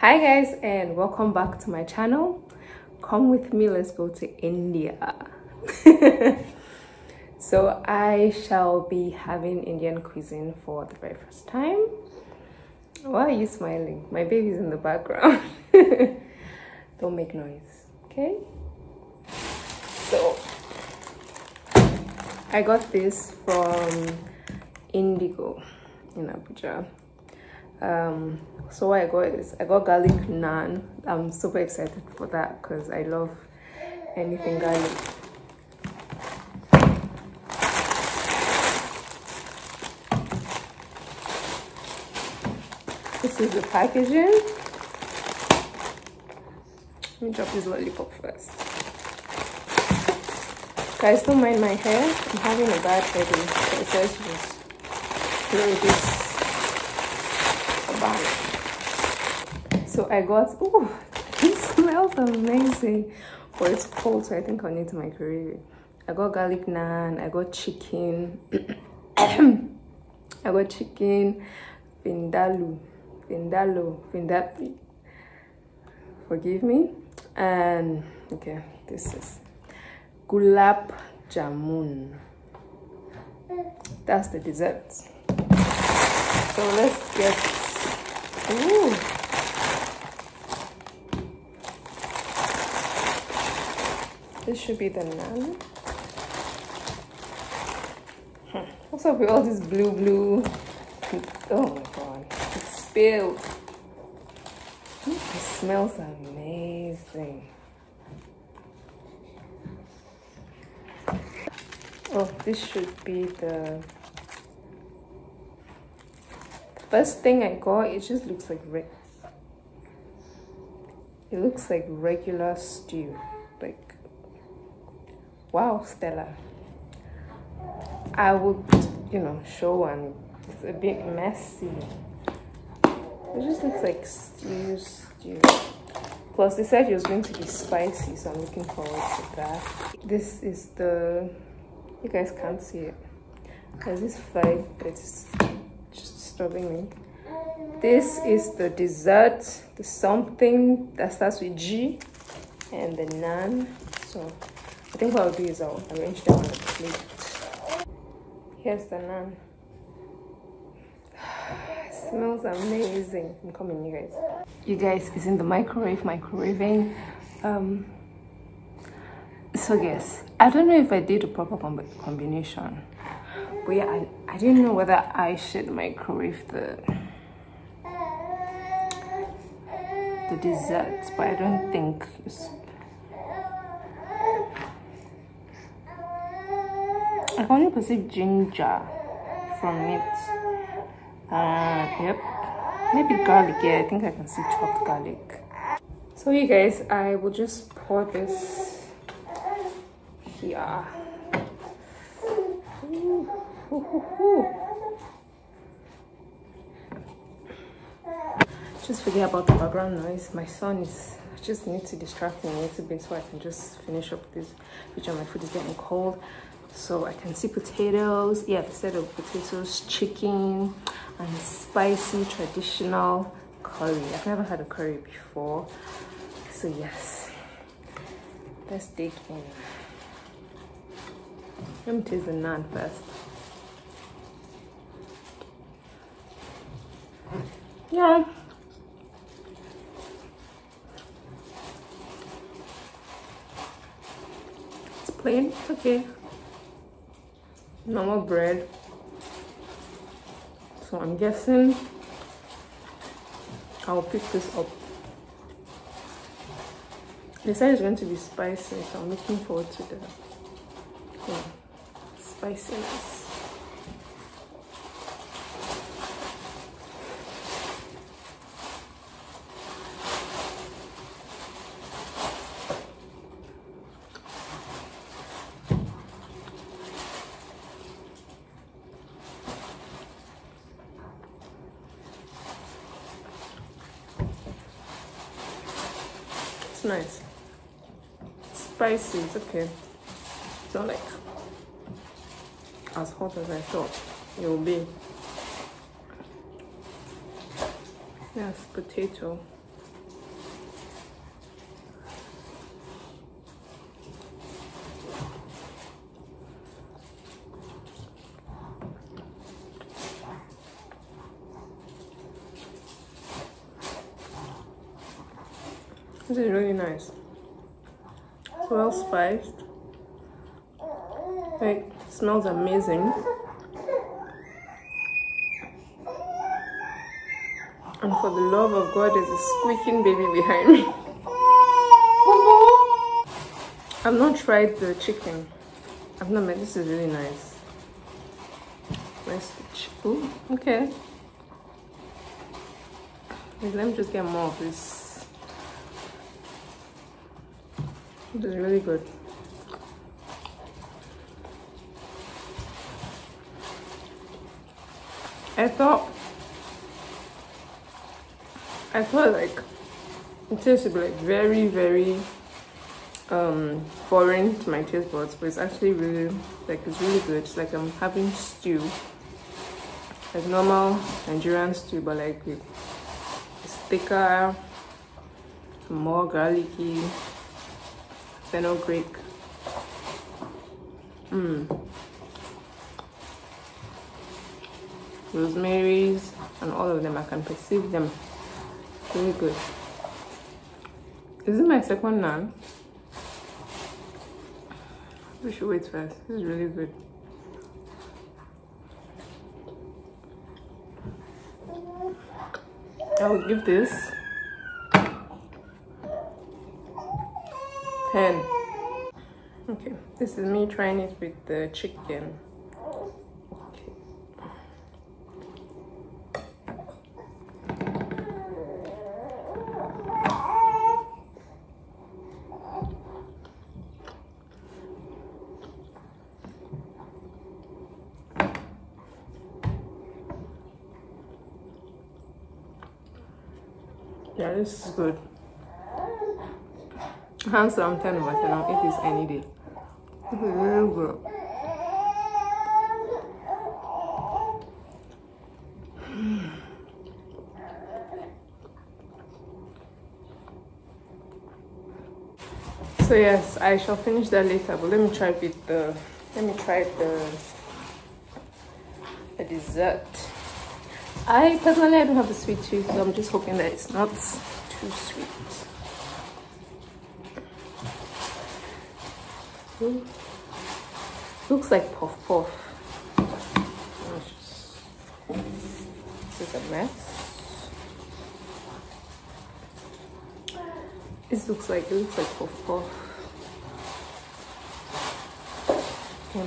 hi guys and welcome back to my channel. Come with me let's go to india. So i shall be having indian cuisine for the very first time. Why are you smiling? My baby's in the background. Don't make noise okay? So i got this from indigo in abuja um so what i got is i got garlic naan. I'm super excited for that because i love anything garlic. This is the packaging. Let me drop this lollipop first. Guys don't mind my hair. I'm having a bad headache. So it just this so I got, oh, it smells amazing. But it's cold, so I think I need to microwave it. I got garlic naan, I got chicken, I got chicken, vindaloo, vindaloo, vindapi. Forgive me. And okay, this is gulab jamun. That's the dessert. So let's get. Ooh. This should be the naan. Hmm. What's up with all this blue, blue? Oh my god, it's spilled. It smells amazing. Oh, this should be the first thing I got. It just looks like re it looks like regular stew, like wow stella. I would you know show one. It's a bit messy. It just looks like stew stew. Plus they said it was going to be spicy so i'm looking forward to that. This is the you guys can't see it. Because it's fried but it's disturbing me this is the dessert the something that starts with g and the naan so I think what I'll do is I'll arrange them on a plate. Here's the naan. smells amazing. I'm coming, you guys. You guys, it's in the microwave, microwaving. Um, so yes, I don't know if I did a proper com combination. But yeah, I, I didn't know whether I should microwave the the dessert, but I don't think I can only perceive ginger from it. Uh, yep. Maybe garlic. Yeah, I think I can see chopped garlic. So you guys, I will just pour this here. Just forget about the background noise. My son is just need to distract me a little bit so I can just finish up this video. Uh, my food is getting cold. So i can see potatoes. Yeah instead of potatoes chicken and spicy traditional curry. I've never had a curry before. So yes. Let's dig in. Let me taste the naan first yeah. It's plain. It's okay. Normal bread. So i'm guessing i'll pick this up. They said it's going to be spicy so i'm looking forward to the yeah, spiciness It's nice. Spicy, it's okay. It's not like as hot as I thought it will be. Yes, potato. This is really nice. It's well spiced. Like, smells amazing. And for the love of God, there's a squeaking baby behind me. I've not tried the chicken. I've not met. This is really nice. Where's the chicken? Okay. Wait, let me just get more of this. This is really good. I thought I thought like it tasted like very very um foreign to my taste buds but it's actually really like it's really good it's like i'm having stew like normal nigerian stew but like it's thicker more garlicky fenugreek mm. rosemary's and all of them i can perceive them really good this is my second naan we should wait first. This is really good. I will give this 10. Okay, this is me trying it with the chicken. Yeah, this is good. Hands down 10 over 10. I'll eat this any day. So yes, I shall finish that later, but let me try with the let me try the, the dessert. I personally I don't have a sweet tooth, so I'm just hoping that it's not too sweet. Looks like puff puff. This is a mess. This looks like it looks like puff puff. Okay,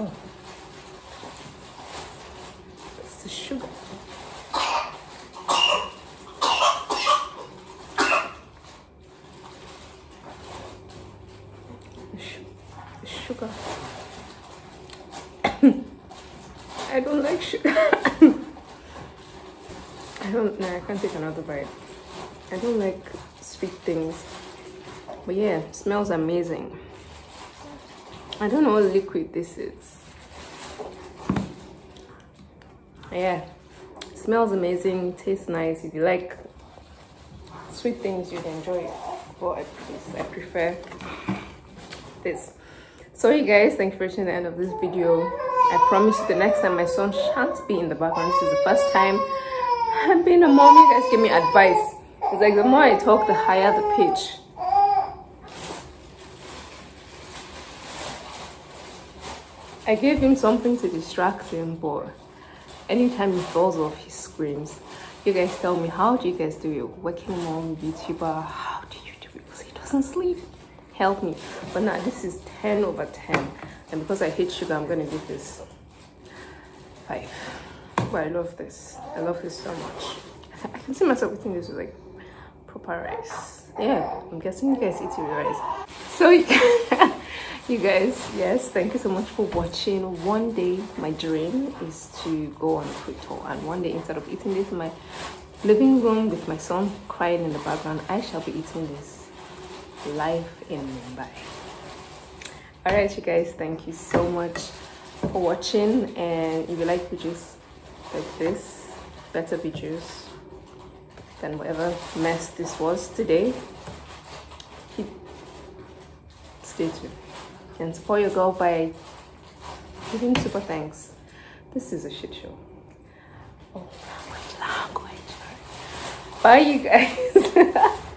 Oh. It's the sugar. The, sugar. I don't like sugar. I don't, no, I can't take another bite. I don't like sweet things. But yeah, smells amazing. I don't know what liquid this is. Yeah, smells amazing, tastes nice. If you like sweet things, you'd enjoy it. But I, I prefer this. So you guys, thank you for watching the end of this video. I promise you the next time my son shan't be in the background. This is the first time I'm being a mom. You guys give me advice. It's like the more I talk, the higher the pitch. I gave him something to distract him, but anytime he falls off, he screams. You guys tell me, how do you guys do it? Working mom, YouTuber, how do you do it? Because he doesn't sleep. Help me. But now this is 10 over 10. And because I hate sugar, I'm going to give this 5. But I love this. I love this so much. I can see myself eating this with like proper rice. Yeah, I'm guessing you guys eat it with rice. So you guys yes thank you so much for watching. One day my dream is to go on a food tour and one day instead of eating this in my living room with my son crying in the background i shall be eating this live in mumbai. All right you guys thank you so much for watching and if you like just like this better videos than whatever mess this was today. Keep stay tuned and support your girl by giving super thanks. This is a shit show. Oh language language. Bye you guys